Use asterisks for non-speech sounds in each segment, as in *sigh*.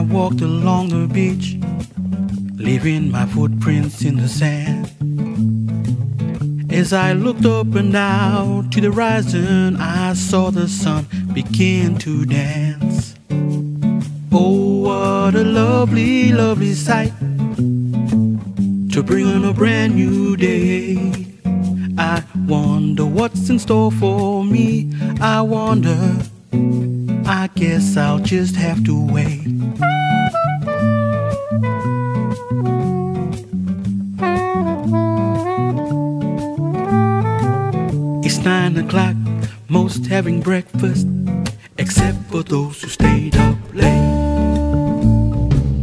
I walked along the beach, leaving my footprints in the sand. As I looked up and out to the horizon, I saw the sun begin to dance. Oh, what a lovely, lovely sight to bring on a brand new day. I wonder what's in store for me. I wonder, I guess I'll just have to wait. It's nine o'clock, most having breakfast, except for those who stayed up late.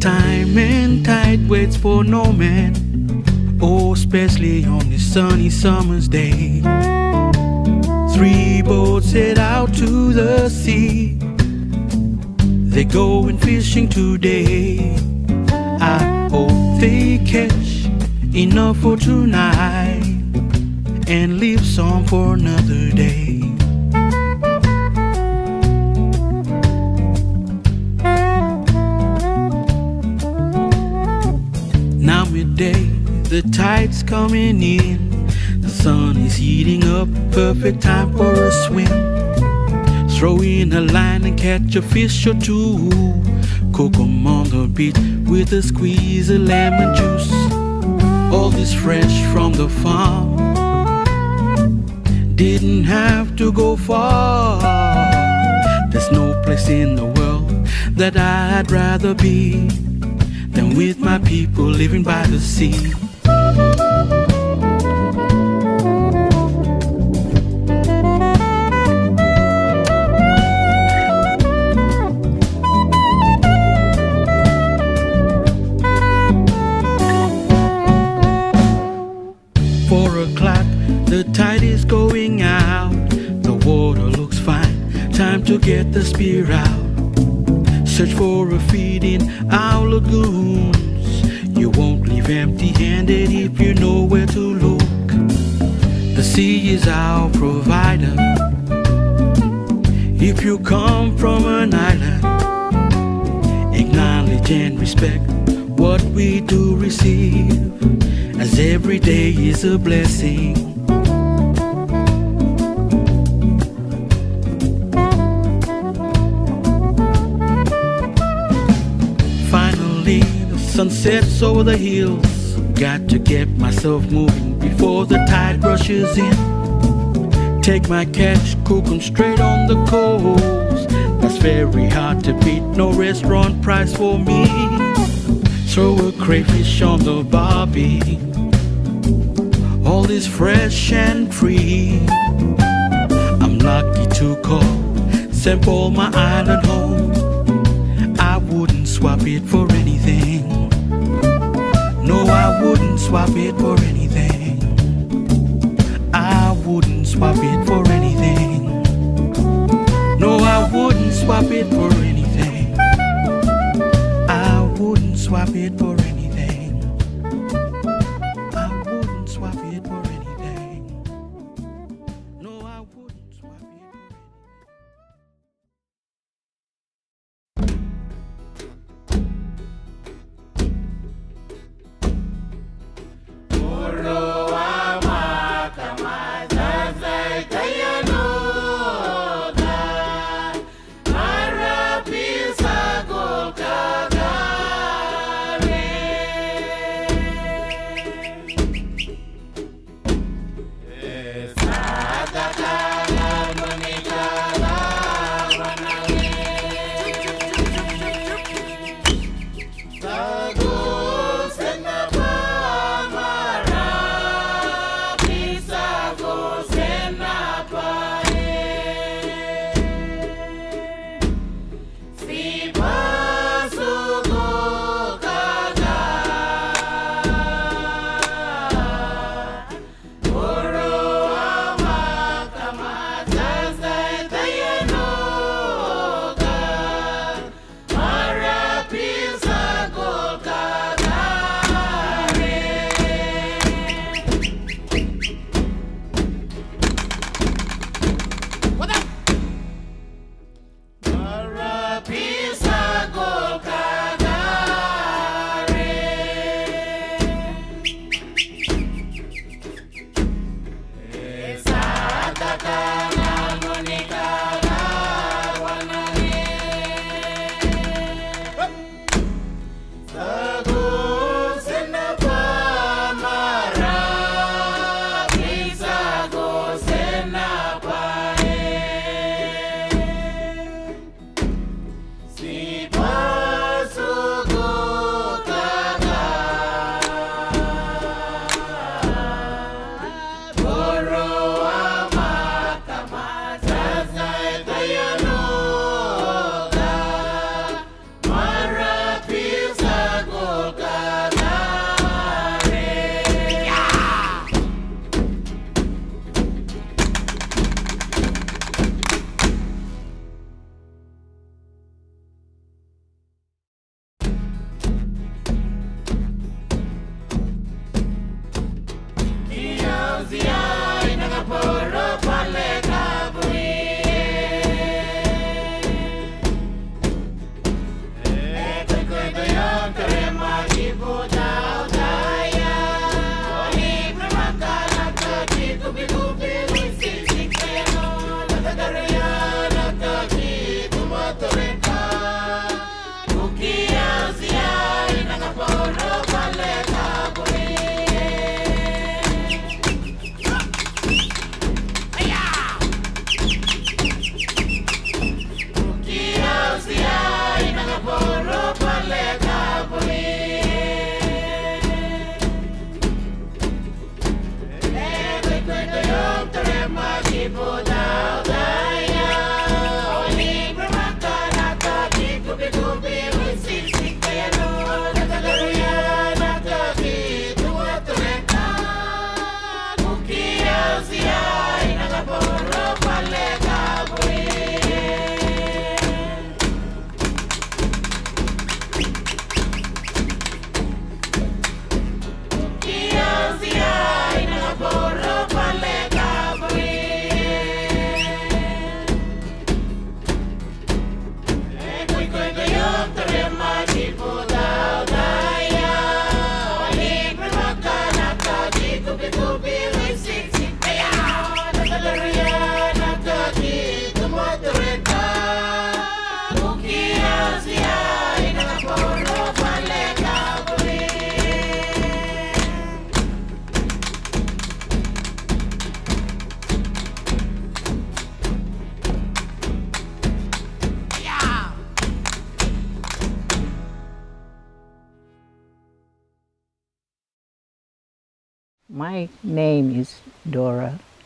Time and tide waits for no man, oh, especially on this sunny summer's day. Three boats head out to the sea, they're going fishing today. I hope they catch enough for tonight and leave some for another day. Now midday, the tide's coming in. The sun is heating up, perfect time for a swim. Throw in a line and catch a fish or two. Cook 'em on the beach with a squeeze of lemon juice. All this fresh from the farm. Didn't have to go far. There's no place in the world that I'd rather be than with my people living by the sea. Spear out. Search for a feed in our lagoons. You won't leave empty handed if you know where to look. The sea is our provider. If you come from an island, acknowledge and respect what we do receive, as every day is a blessing. The sun sets over the hills. Got to get myself moving before the tide rushes in. Take my catch, cook 'em straight on the coast. That's very hard to beat, no restaurant price for me. Throw a crayfish on the barbie. All is fresh and free. I'm lucky to call. Paul my island home. I wouldn't swap it for anything. No, I wouldn't swap it for anything. I wouldn't swap it for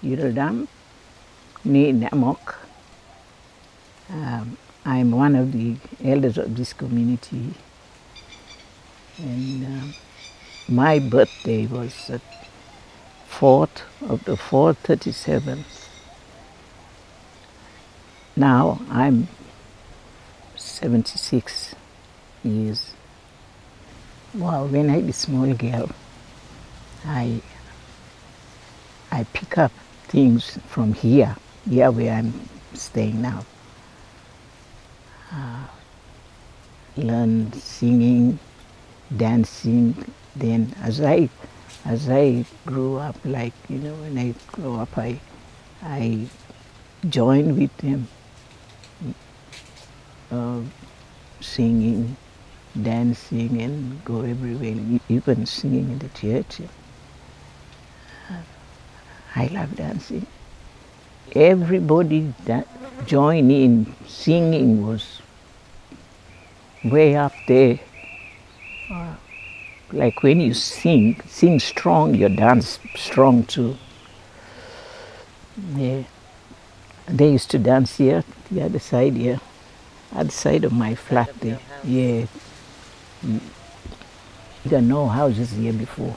Dora Yildam Ni Namok. Um, I'm one of the elders of this community. And um, my birthday was the 4th of the 4th, 37th. Now I'm 76 years. Well, when I was a small girl, I I pick up things from here, here where I'm staying now. Uh, learn singing, dancing. Then as I as I grew up, like you know, when I grew up, I I joined with them, uh, singing, dancing, and go everywhere, even singing in the church. I love dancing. Everybody that joined in singing was way up there. Uh, like when you sing, sing strong, you dance strong too. Yeah. They used to dance here, the other side here, other side of my flat there. Yeah. There are no houses here before.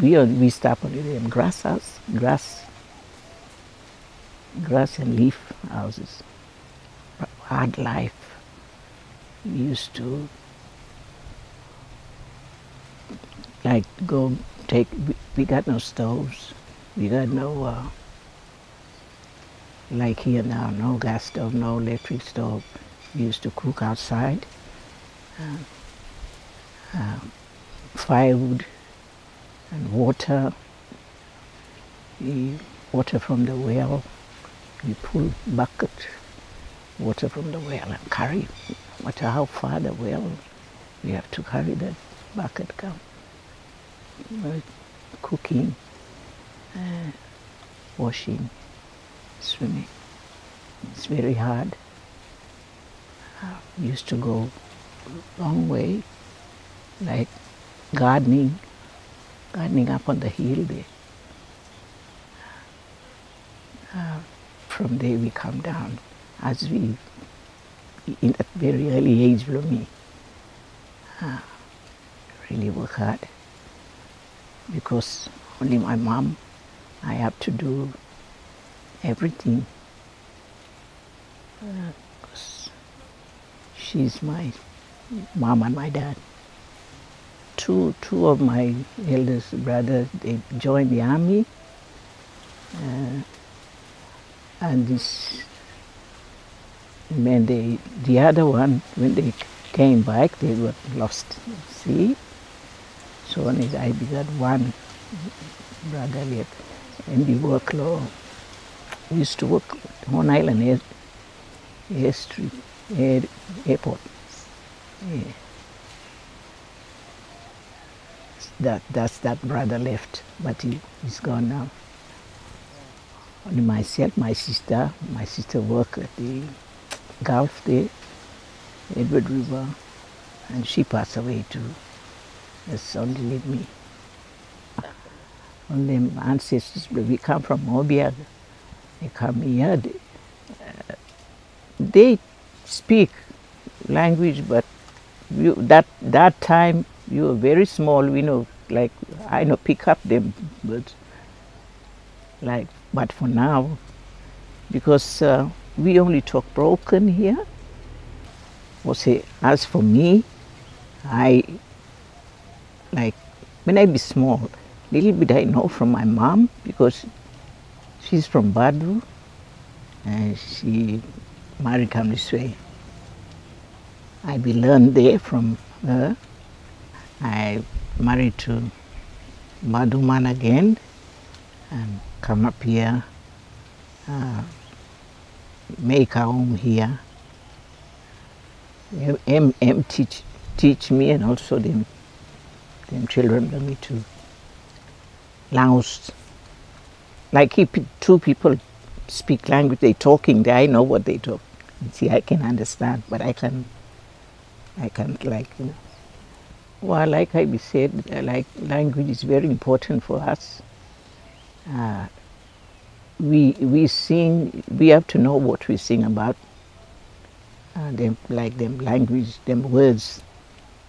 We are, we stop on them grass house, grass, grass and leaf houses. Hard life. We used to like go take. We, we got no stoves. We got no uh, like here now, no gas stove, no electric stove. We used to cook outside. Um, um, firewood and water. Water from the well. We pull bucket water from the well and carry. No matter how far the well, we have to carry that bucket come. Uh, cooking, uh, washing, swimming. It's very hard. We used to go long way, like gardening, gardening up on the hill there. Uh, from there we come down as we, in that very early age for uh, really work hard because only my mom, I have to do everything. Uh, she's my mom and my dad. Two, two of my eldest brothers, they joined the army. Uh, and this, when they, the other one, when they came back, they were lost. See? So only I got one brother left. And we work law. We used to work on Island Air, Air Street, Air, Airport. Yeah. That, that's that brother left, but he, he's gone now. Only myself, my sister, my sister work at the Gulf there, Edward River, and she passed away too. That's only leave me. Only my ancestors, we come from Mabuiag. They come here. They, uh, they speak language, but you, that that time you were very small. We know, like I know, pick up them, but like, but for now, because uh, we only talk broken here. Or say, as for me, I like when I be small, little bit I know from my mom because she's from Badu and she married way. I be learned there from her. I married to Badu man again and come up here, uh, make our home here. M, M teach, teach me and also them, them children bring me to Laos. Like if two people speak language, they talking, they, I know what they talk. See, I can understand, but I can, I can like, you know. Well, like I said, like language is very important for us. Uh, we we sing. We have to know what we sing about. Uh, them like them language, them words.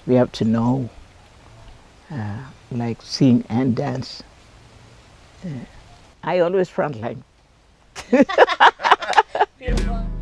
We have to know. Uh, like sing and dance. Uh, I always front *laughs*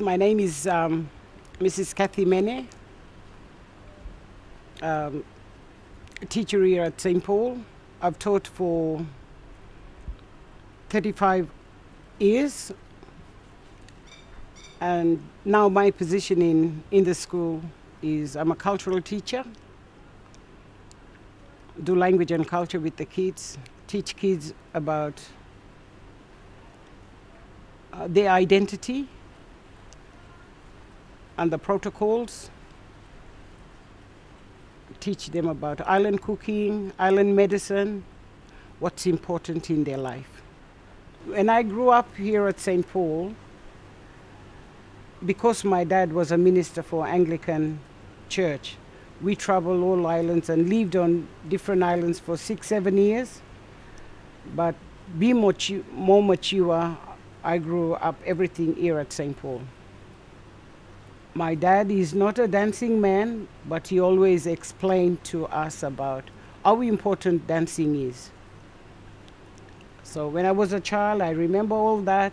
My name is um, Mrs. Kathy Mene, um, teacher here at St. Paul. I've taught for 35 years, and now my position in, in the school is I'm a cultural teacher, do language and culture with the kids, teach kids about uh, their identity and the protocols, teach them about island cooking, island medicine, what's important in their life. When I grew up here at St. Paul, because my dad was a minister for Anglican Church, we traveled all islands and lived on different islands for six, seven years. But being more mature, I grew up everything here at St. Paul. My dad is not a dancing man, but he always explained to us about how important dancing is. So when I was a child, I remember all that.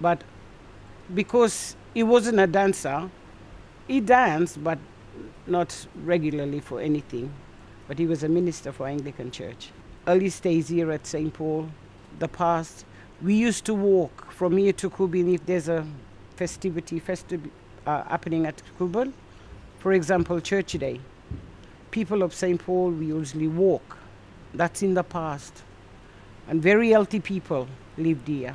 But because he wasn't a dancer, he danced, but not regularly for anything. But he was a minister for Anglican Church. Early stays here at St. Paul, the past, we used to walk from here to Kubin if there's a festivity festi- uh, happening at Kubin. For example, Church Day. People of St. Paul, we usually walk. That's in the past. And very healthy people lived here.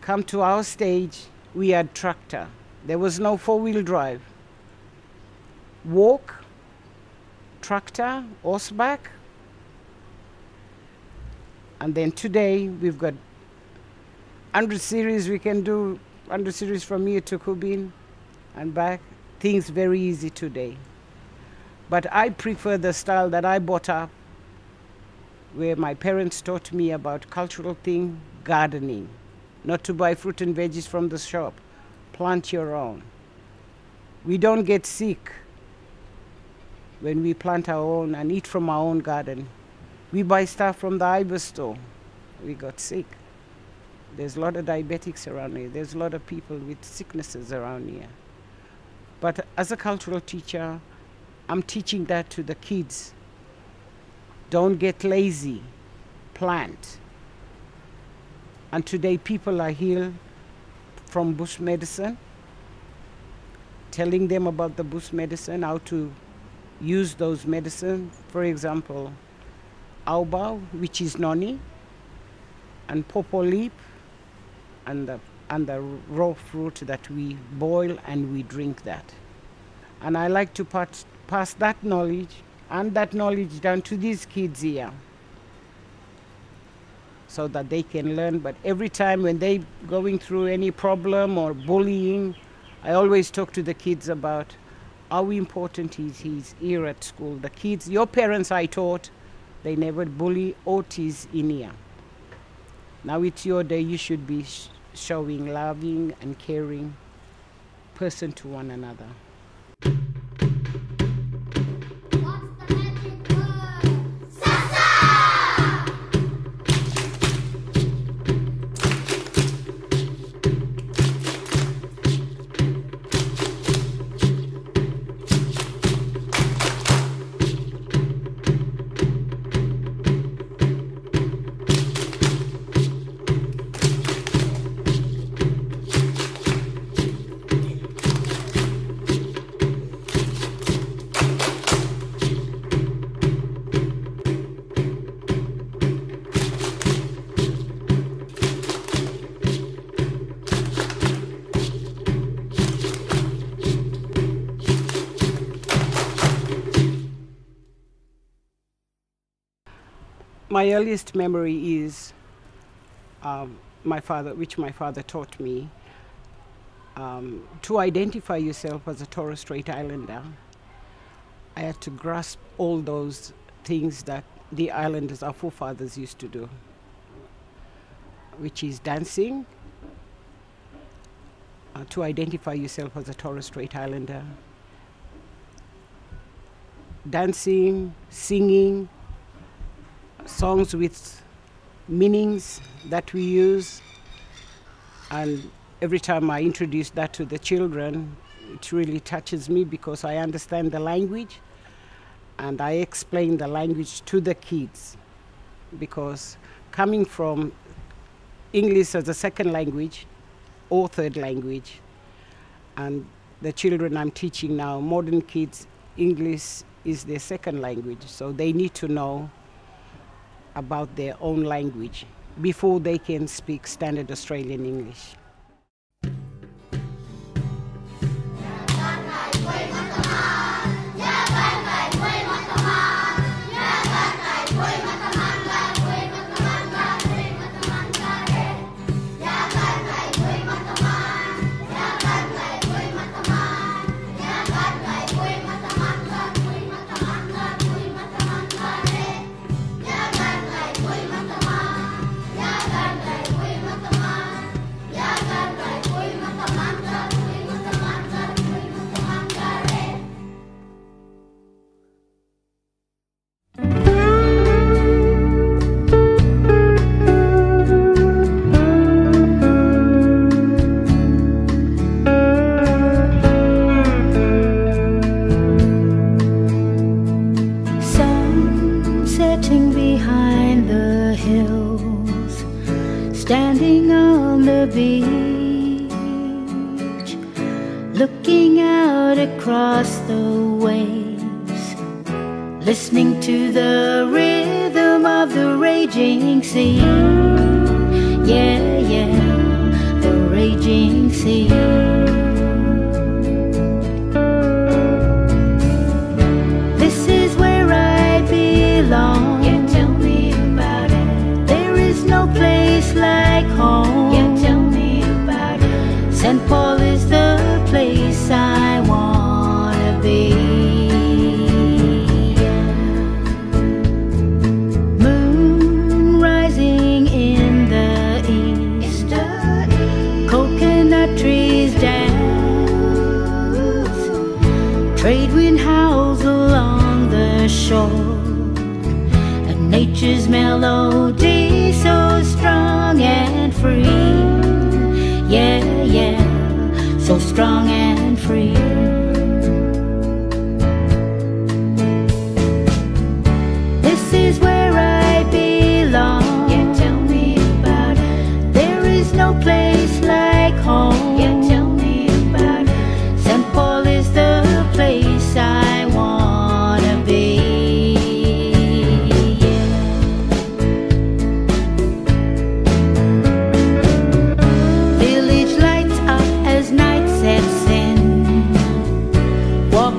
Come to our stage, we had tractor. There was no four-wheel drive. Walk, tractor, horseback, and then today we've got 100 series we can do 100 series from here to Kubin and back. Things very easy today. But I prefer the style that I brought up where my parents taught me about cultural thing, gardening. Not to buy fruit and veggies from the shop. Plant your own. We don't get sick when we plant our own and eat from our own garden. We buy stuff from the IBIS store. We got sick. There's a lot of diabetics around here. There's a lot of people with sicknesses around here. But as a cultural teacher, I'm teaching that to the kids. Don't get lazy. Plant. And today people are healed from bush medicine, telling them about the bush medicine, how to use those medicine. For example, aubao, which is noni, and popo and the, and the raw fruit that we boil and we drink that. And I like to pat, pass that knowledge and that knowledge down to these kids here so that they can learn. But every time when they going through any problem or bullying, I always talk to the kids about how important is he's here at school. The kids, your parents, I taught, they never bully or tease in here. Now it's your day. You should be showing loving and caring person to one another. Earliest memory is um, my father, which my father taught me. Um, to identify yourself as a Torres Strait Islander, I had to grasp all those things that the islanders, our forefathers, used to do, which is dancing, uh, to identify yourself as a Torres Strait Islander, dancing, singing, songs with meanings that we use, And every time I introduce that to the children, it really touches me because I understand the language and I explain the language to the kids. Because coming from English as a second language or third language, and the children I'm teaching now, modern kids, English is their second language, so they need to know about their own language before they can speak standard Australian English.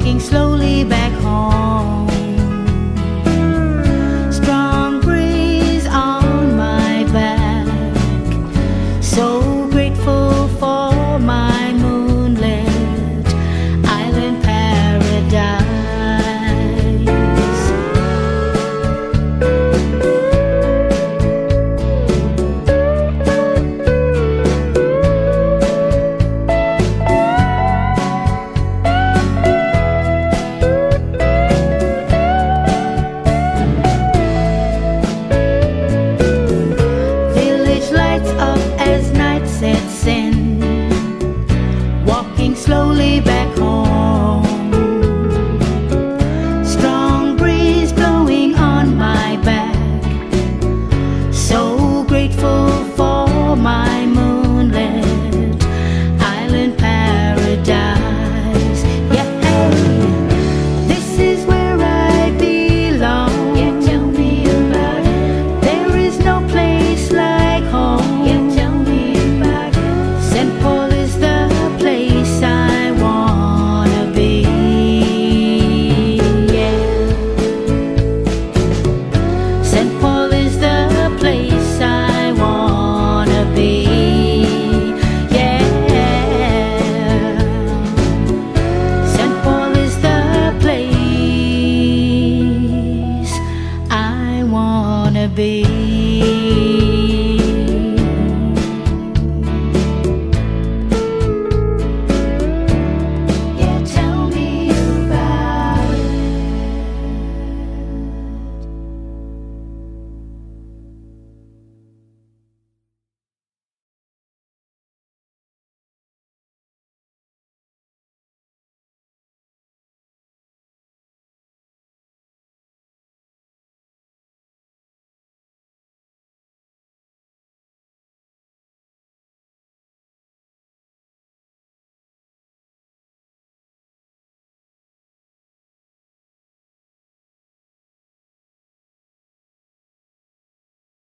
Walking slowly back home.